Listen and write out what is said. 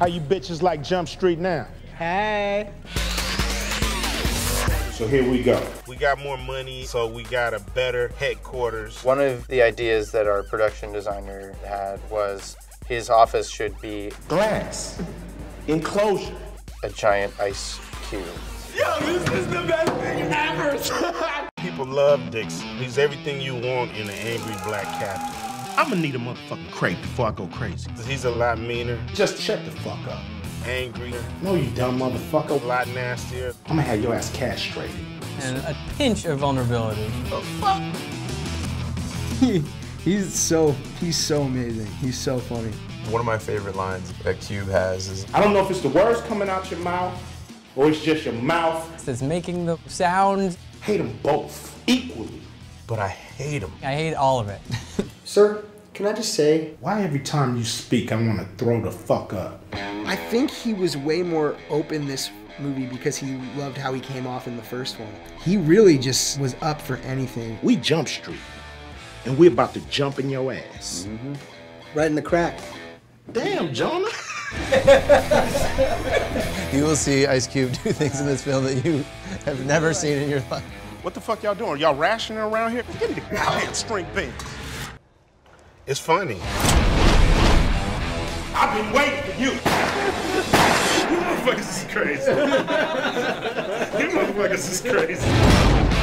How you bitches like Jump Street now? Hey. So here we go. We got more money, so we got a better headquarters. One of the ideas that our production designer had was his office should be Glass. Enclosure. a giant ice cube. Yo, this is the best thing ever. People love Dickson. He's everything you want in an angry black captain. I'm gonna need a motherfucking crate before I go crazy. He's a lot meaner. Just shut the fuck up. Angry. No, you dumb motherfucker. A lot nastier. I'm gonna have your ass castrated. And a pinch of vulnerability. He's so he's so amazing. He's so funny. One of my favorite lines that Cube has is I don't know if it's the words coming out your mouth or it's just your mouth. It's making the sound. Hate them both equally. but I hate them. I hate all of it. Sir, can I just say, Why every time you speak, I want to throw the fuck up? I think he was way more open this movie because he loved how he came off in the first one. He really just was up for anything. We Jump Street, and we're about to jump in your ass. Mm-hmm. Right in the crack. Damn, Jonah. You will see Ice Cube do things in this film that you have never seen in your life. What the fuck y'all doing? Y'all rationing around here? Give me the goddamn string beans. It's funny. I've been waiting for you. you motherfuckers is crazy. you motherfuckers is crazy.